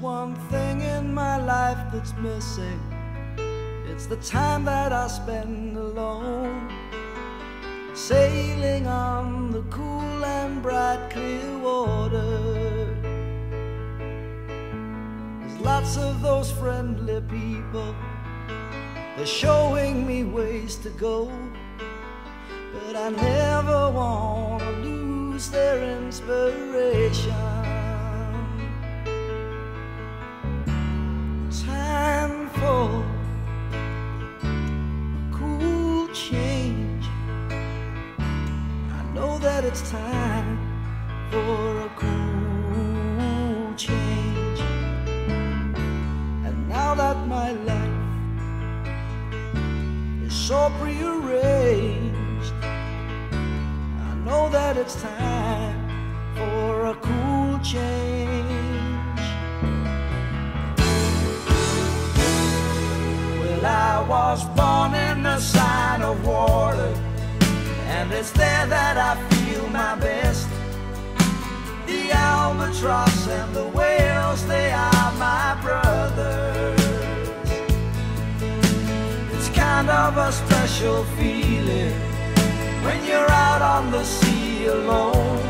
one thing in my life that's missing. It's the time that I spend alone, sailing on the cool and bright clear water. There's lots of those friendly people, they're showing me ways to go, but I never want to lose their inspiration. That it's time for a cool change. And now that my life is so prearranged, I know that it's time for a cool change. Well, I was born in the sign of water, and it's there that I feel my best. The albatross and the whales, they are my brothers. It's kind of a special feeling when you're out on the sea alone,